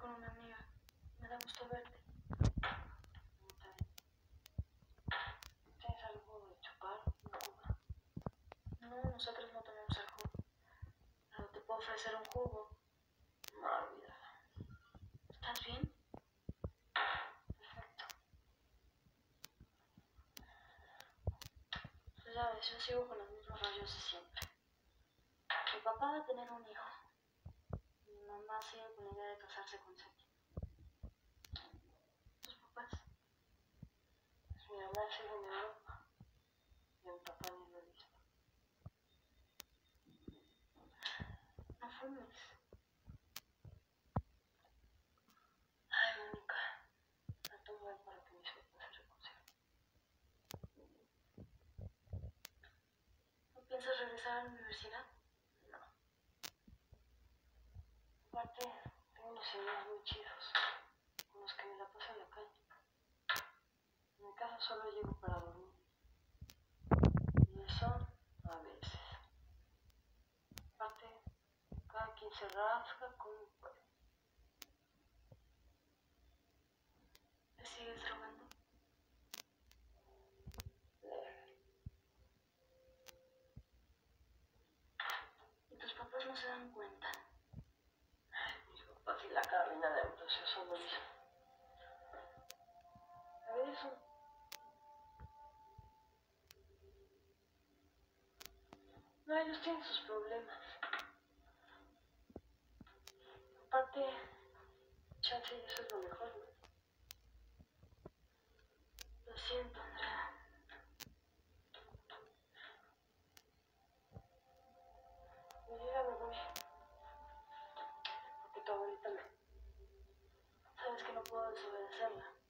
una amiga. Me da gusto verte. ¿Tienes algo de chupar? No, nosotros no tomamos alcohol. Pero te puedo ofrecer un jugo. Olvídalo. ¿Estás bien? Perfecto. Pues ya ves, yo sigo con los mismos rollos de siempre. Mi papá va a tener un hijo. Mamá sigue con la idea de casarse con Seti. ¿Tus papás? Pues mi mamá sigue en Europa. Y mi papá lo he visto. No fumes. Ay, Mónica. No mal para que mis papás se reconcilien. ¿No piensas regresar a la universidad? No. Aparte, tengo unos amigos muy chidos. Con los que me la paso en la calle. En mi casa solo llego para dormir. Y eso, a veces. Aparte, cada quien se rasca como puede. ¿Te sigues drogando? ¿Y tus papás no se dan cuenta? se sonoriza. A ver eso. No, ellos tienen sus problemas. Aparte, chance eso es lo mejor, ¿no? Lo siento, Andrea. Yo ya me voy. Porque tu abuelita me es que no puedo desobedecerla.